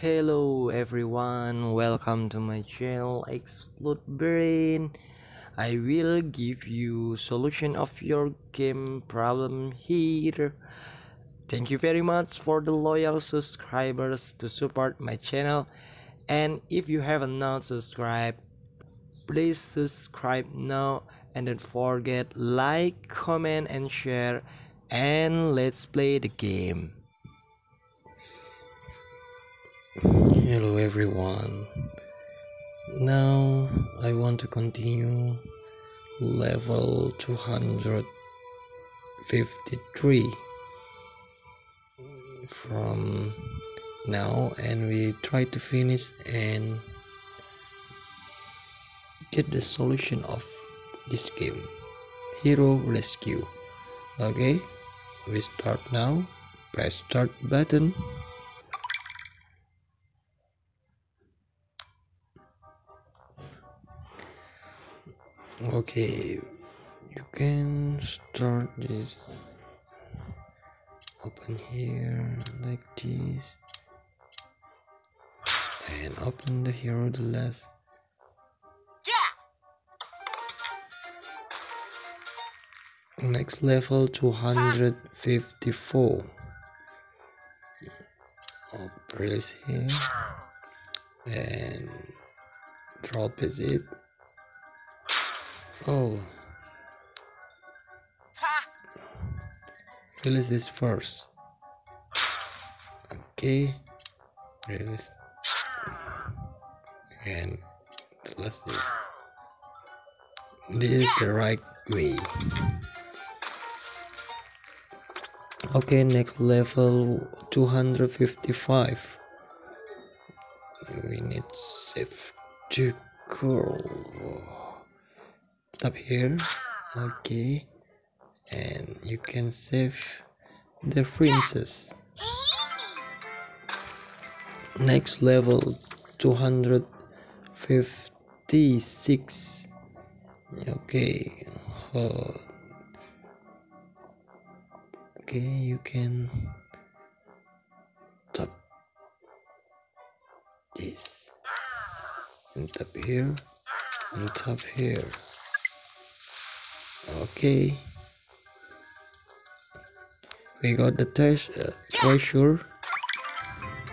Hello everyone, welcome to my channel Explode Brain. I will give you solution of your game problem here. Thank you very much for the loyal subscribers to support my channel. And if you haven't not subscribed, please subscribe now and don't forget like, comment and share and let's play the game. Hello everyone. Now I want to continue level 253 from now and we try to finish and get the solution of this game. Hero rescue. Okay we start now. Press start button okay you can start this. Open here like this. And open the hero the last. Yeah. next level 254 oh, press here. And drop it oh. Release this first? Okay. Release and let's see. This is the right way. Okay next level 255 we need save to curl up here. Okay. And you can save the princess. Next level 256 okay. Uh, okay you can tap this. And tap here. And tap here okay. We got the uh, treasure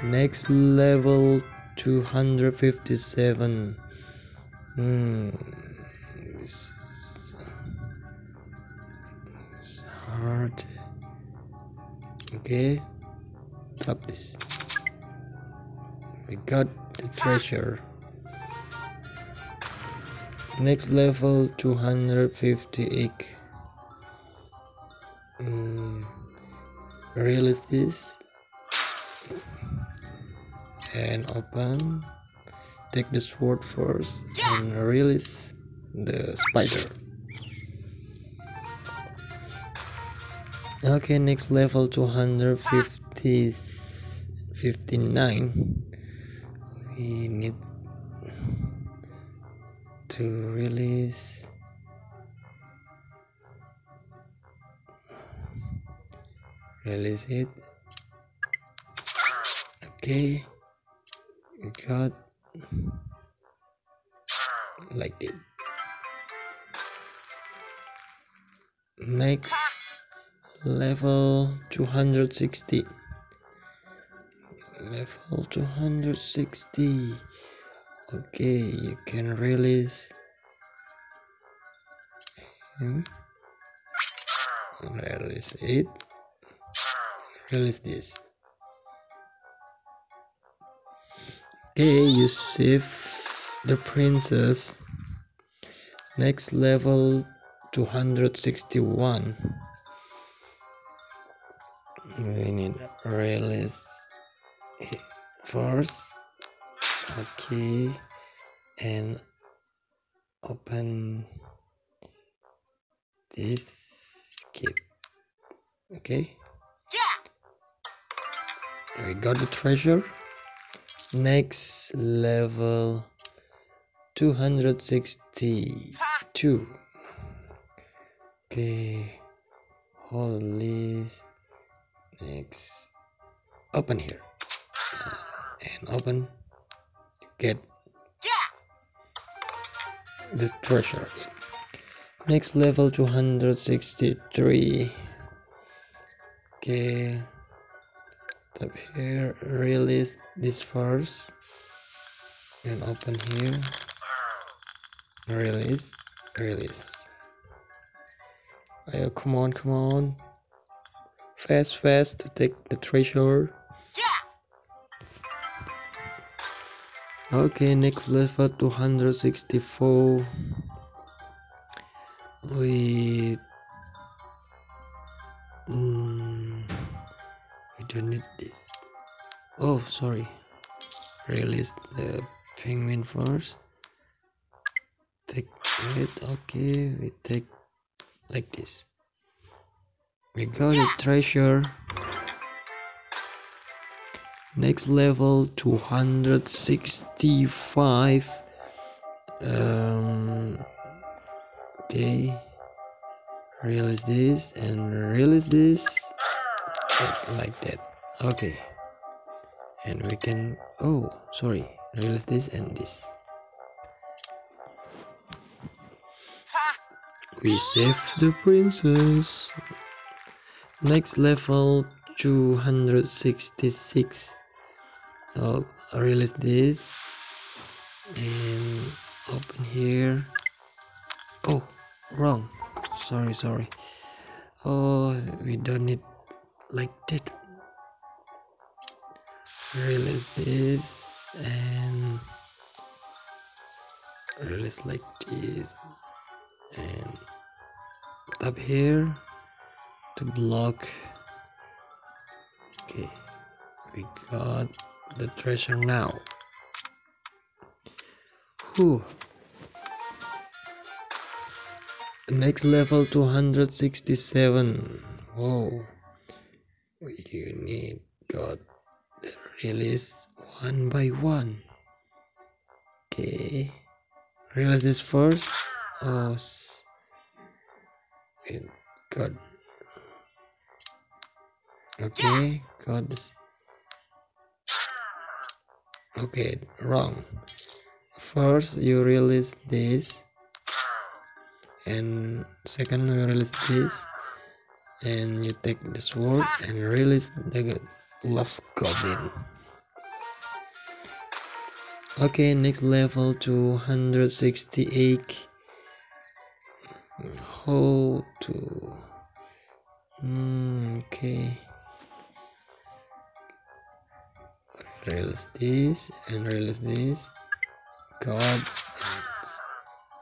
next level 257 hmm. Is hard. Okay. Tap this. We got the treasure next level 258 mm, release this and open. Take the sword first and release the spider. Okay next level 250 59 we need to release. Release it. Okay. Got. Like it. Next. Level 260 level 260 okay you can release. Him release it. Release this. Okay you save the princess. Next level 261 we need release first okay and open this keep okay yeah we got the treasure. Next level 262 okay this next. Open here. Uh, and open get the treasure again next level 263 okay. Tap here. Release this first. And open here. Release. Release. Oh come on come on. Fast fast to take the treasure okay next level 264 we mm, we don't need this. Oh sorry. Release the penguin first take it. Okay we take like this. We got a treasure next level 265 um okay. Release this and release this. Like that. Okay. And we can oh sorry. Release this and this. We save the princess. Next level 266 oh release this and open here. Oh wrong. Sorry sorry. Oh we don't need like that release this and release like this and tap here to block. Okay we got the treasure now. Whew. next level 267 whoa. You need got the release one by one. Okay. Release this first? Oh got okay got this okay wrong. First you release this. And second you release this. And you take the sword and release the last goblin. Okay next level 268 how to mm, okay release this and release this. God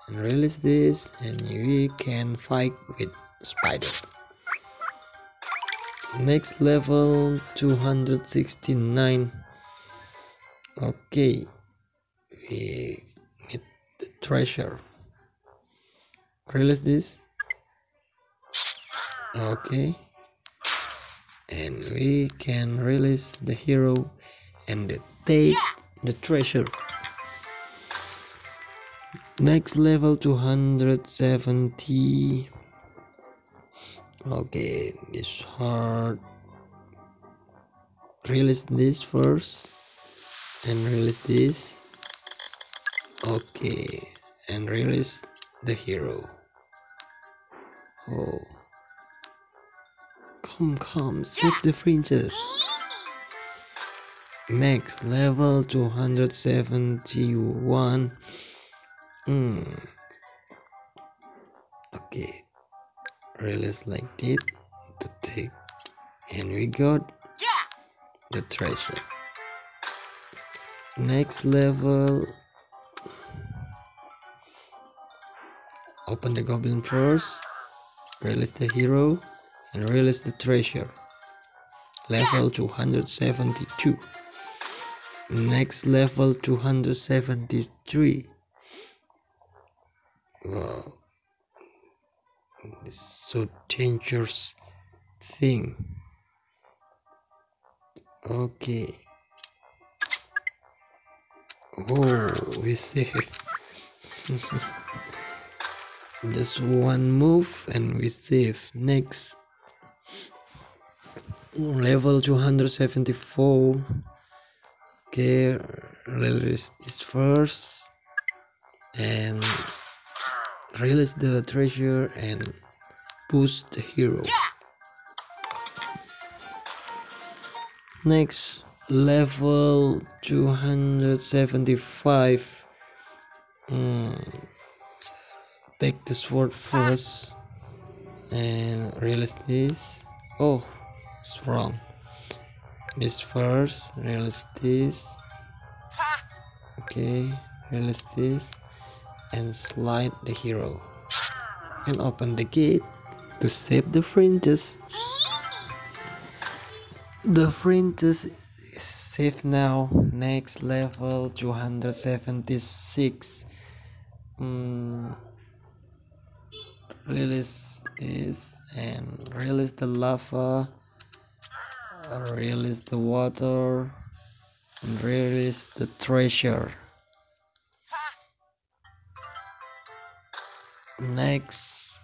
and release this and we can fight with spider. Next level 269 okay we need the treasure. Release this. Okay. And we can release the hero and take the treasure. Next level 270 okay it's hard. Release this first and release this. Okay and release the hero. Oh. Come come save the princess next level 271 hmm. Okay. Release like this. To take and we got the treasure. Next level. Open the goblin first release the hero. And release the treasure. Level 272 next level 273 wow. It's so dangerous thing. Okay. Oh we save. Just one move and we save. Next. Level 274 okay release this first and release the treasure and push the hero. Next level 275 mm, take the sword first. And release this oh it's wrong this first release this okay release this and slide the hero. And open the gate to save the princess. The princess is safe now. Next level 276 mm, release this and release the lava release the water. And release the treasure. Next.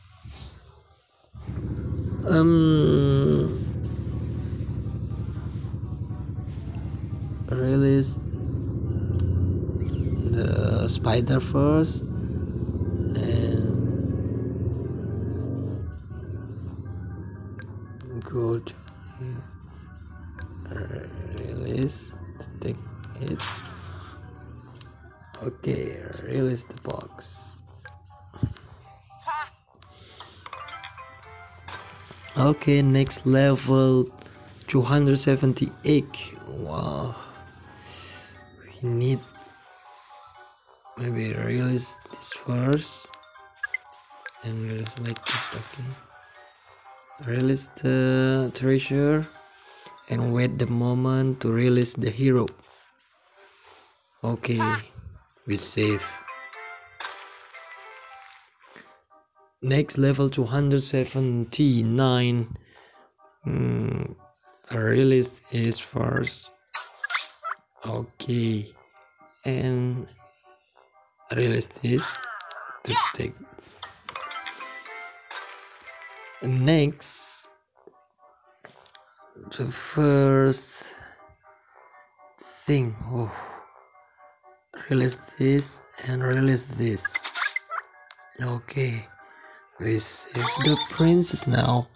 Um release the spider first and go to release take it okay release the box. Okay next level 278 wow. We need maybe release this first. And release like this okay. Release the treasure and wait the moment to release the hero. Okay we save. Next level 279 mm, release is first. Okay and release this to take. Next the first thing oh release this and release this. Okay we save the princess now.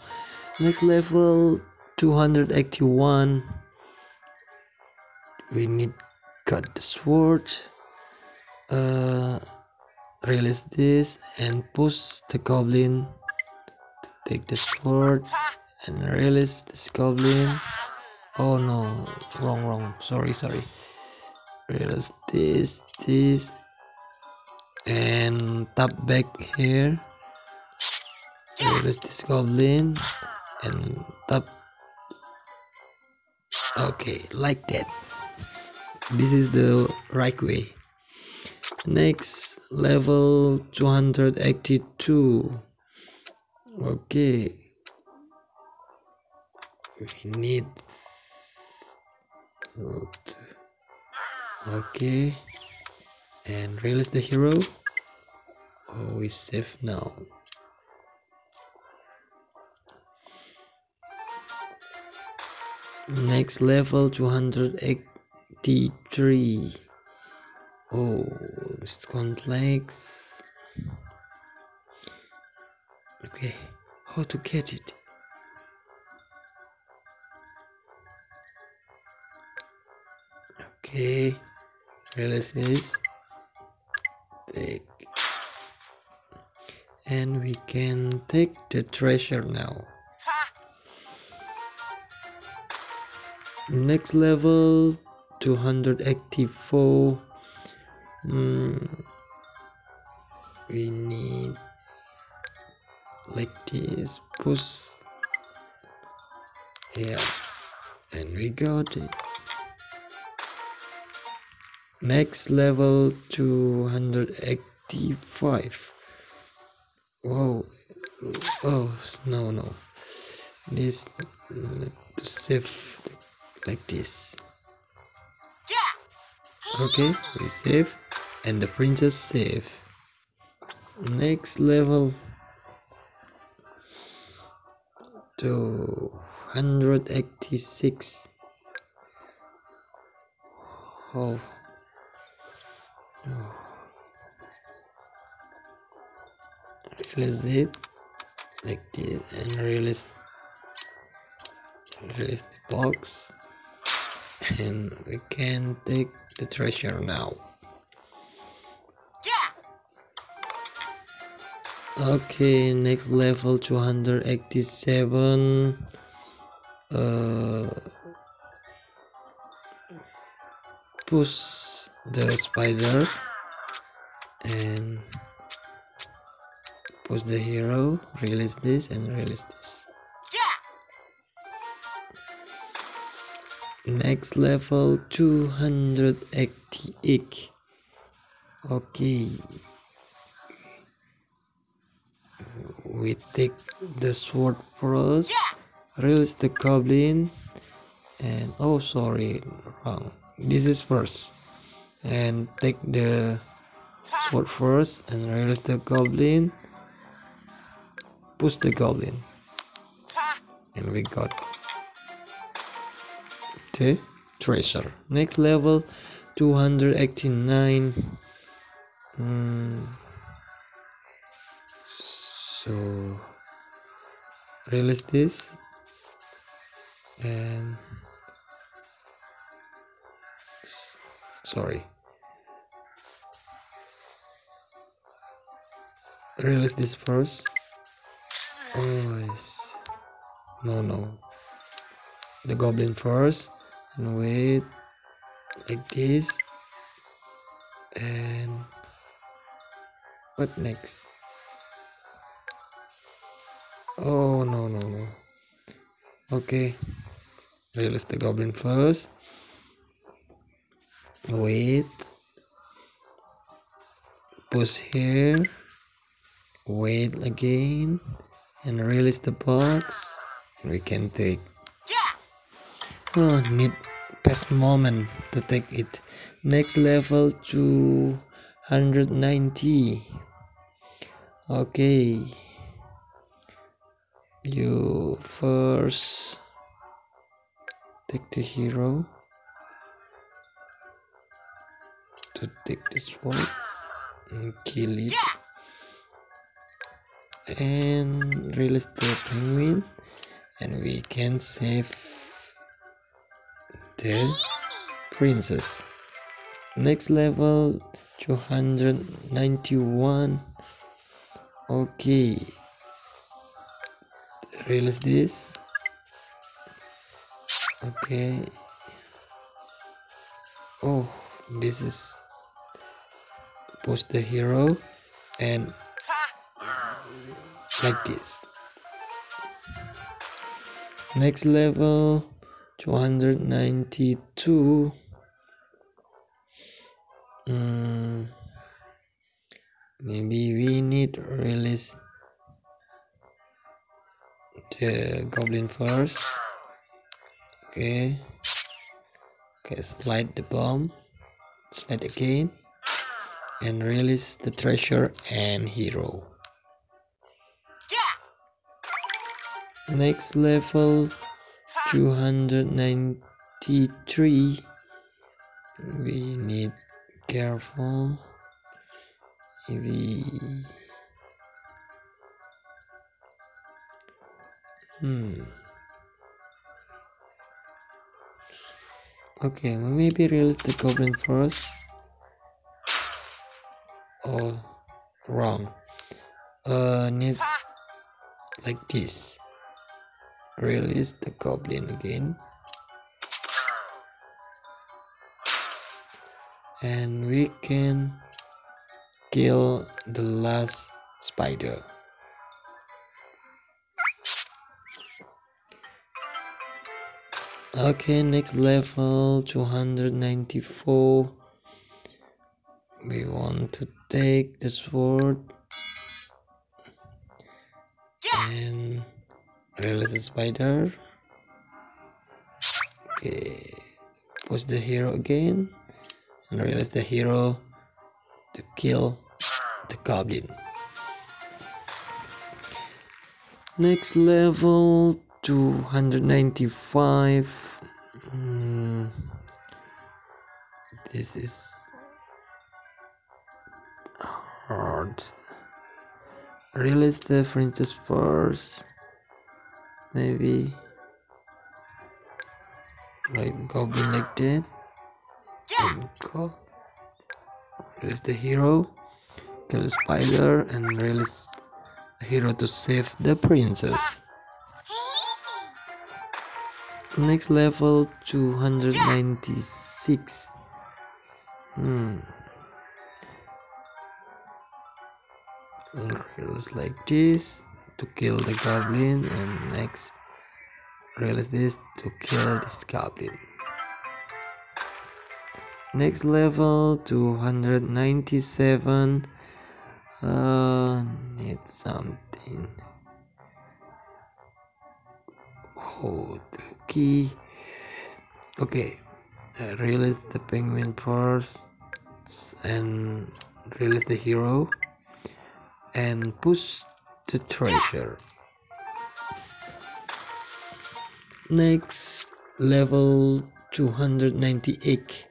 Next level 281 we need cut the sword. Uh release this and push the goblin to take the sword and release this goblin. Oh no. Wrong wrong. Sorry sorry. Release this this. And tap back here. Release this goblin. And tap. Okay like that. This is the right way. Next level 282 okay we need okay and release the hero? Oh we safe now. Next level 283 oh it's complex. Okay how to get it okay release this take. And we can take the treasure now. Next level 284 mm, we need like this push. Yeah. And we got it next level 285 whoa. Oh no no. This to save like this. Okay we save and the princess save. Next level. 286 oh release it like this and release release the box and we can take the treasure now. Yeah. okay next level 287 uh push the spider and push the hero release this and release this. Next level 288 okay. We take the sword first. Release the goblin. And oh sorry wrong. This is first and take the sword first and release the goblin. Push the goblin. And we got the treasure. Next level 289 mm, so release this and sorry release this first. Oh yes no no. The goblin first. And wait. Like this. And what next? Oh no no no. Okay. Release the goblin first. Wait. Push here wait again and release the box and we can take Yeah. Oh, need best moment to take it. Next level 290. Okay. You first take the hero to take this one and kill it Yeah. And release the penguin and we can save the princess. Next level 291 okay. Release this. Okay. Oh this is push the hero and. Like this. Next level 292 mm, maybe we need release the goblin first. Okay. Okay slide the bomb. Slide again. And release the treasure and hero next level 293 we need careful. We hmm. Okay maybe release the goblin first oh wrong. Uh need like this release the goblin again. And we can kill the last spider. Okay next level 294 we want to take the sword. Yeah. and release the spider. Okay. Push the hero again? And release the hero to kill the goblin. Next level 295 mm, this is hard. Release the princess first maybe. Like goblin like that and go release the hero? Kill the spider and release the hero to save the princess. Next level 296 hmm. Release like this to kill the goblin and next release this to kill this goblin. Next level 297 uh need something. Oh the key. Okay uh, release the penguin first and release the hero and push the treasure. Next level 298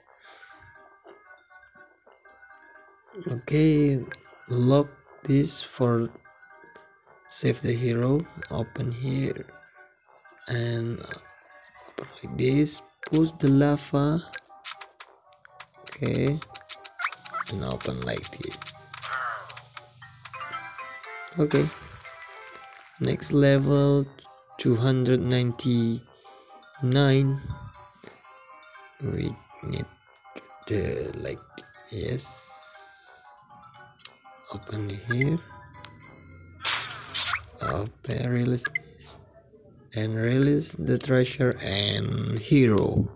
okay lock this for save the hero open here and open like this push the lava. Okay and open like this okay. Next level 299 we need the like yes. Open here. Open release. This and release the treasure and hero.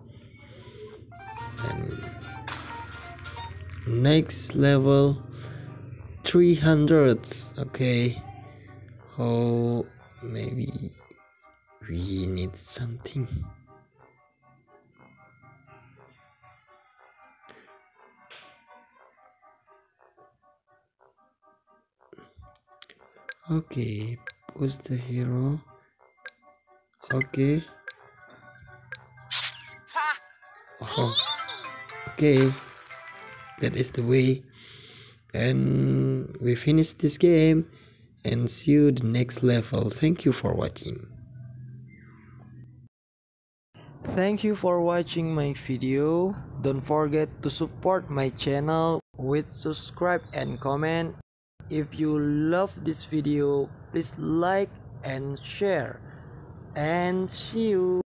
And next level 300 okay. Oh maybe we need something? Okay. Push the hero? Okay. Oh. Okay. That is the way and we finish this game and see you the next level. Thank you for watching. Thank you for watching my video. Don't forget to support my channel with subscribe and comment. If you love this video please like and share. And see you